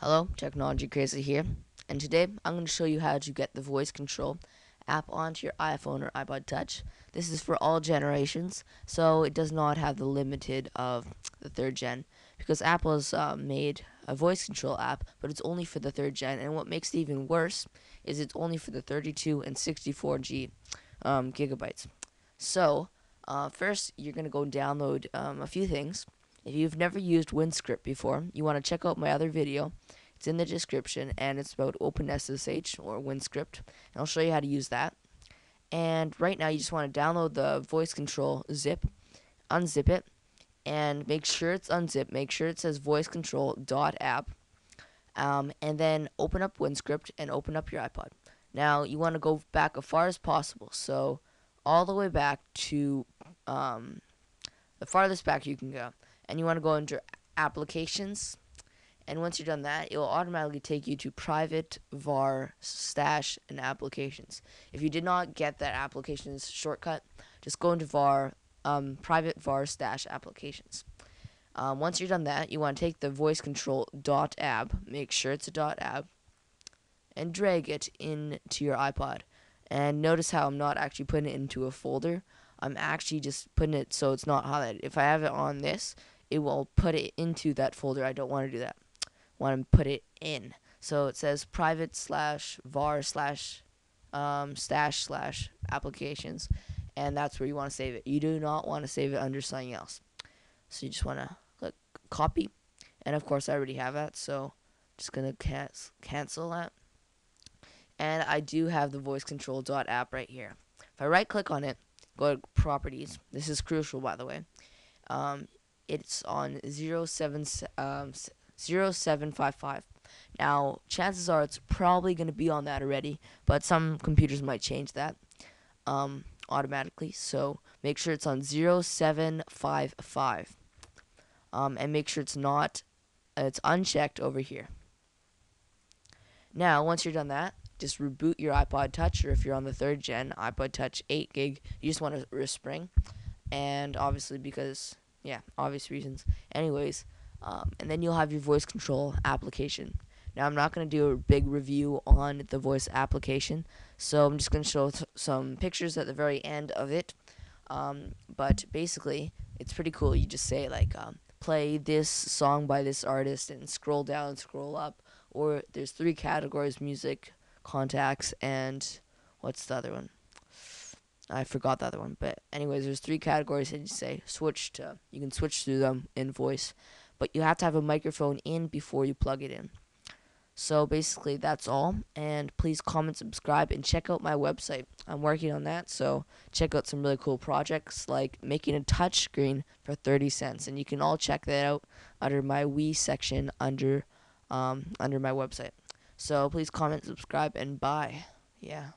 Hello, Technology Crazy here, and today I'm going to show you how to get the voice control app onto your iPhone or iPod Touch. This is for all generations, so it does not have the limited of the third gen, because Apple has uh, made a voice control app, but it's only for the third gen, and what makes it even worse is it's only for the 32 and 64G um, gigabytes. So, uh, first you're going to go download um, a few things. If you've never used WinSCP before, you want to check out my other video. It's in the description, and it's about OpenSSH or WinSCP. And I'll show you how to use that. And right now, you just want to download the voice control zip, unzip it, and make sure it's unzipped. Make sure it says voice control dot app, um, and then open up WinSCP and open up your iPod. Now you want to go back as far as possible, so all the way back to um, the farthest back you can go and you want to go under applications and once you're done that it will automatically take you to private var stash and applications. If you did not get that applications shortcut just go into var um, private var stash applications. Um, once you're done that you want to take the voice control dot app make sure it's a dot app and drag it into your ipod. And notice how i'm not actually putting it into a folder. I'm actually just putting it so it's not highlighted. If i have it on this it will put it into that folder. I don't want to do that. I want to put it in. So it says private slash var slash um, stash slash applications, and that's where you want to save it. You do not want to save it under something else. So you just want to click copy, and of course I already have that, so just gonna can cancel that. And I do have the voice control dot app right here. If I right click on it, go to properties. This is crucial, by the way. Um, it's on 07, um, 0755. Now, chances are it's probably going to be on that already, but some computers might change that um, automatically. So make sure it's on 0755. Um, and make sure it's not, uh, it's unchecked over here. Now, once you're done that, just reboot your iPod Touch, or if you're on the third gen, iPod Touch 8 gig, you just want to respring. And obviously, because yeah, obvious reasons. Anyways, um, and then you'll have your voice control application. Now I'm not going to do a big review on the voice application, so I'm just going to show some pictures at the very end of it. Um, but basically, it's pretty cool. You just say like, um, play this song by this artist, and scroll down, scroll up. Or there's three categories: music, contacts, and what's the other one? I forgot the other one, but anyways, there's three categories and you say switch to. You can switch through them in voice, but you have to have a microphone in before you plug it in. So basically, that's all. And please comment, subscribe, and check out my website. I'm working on that, so check out some really cool projects like making a touch screen for 30 cents, and you can all check that out under my We section under um, under my website. So please comment, subscribe, and bye. Yeah.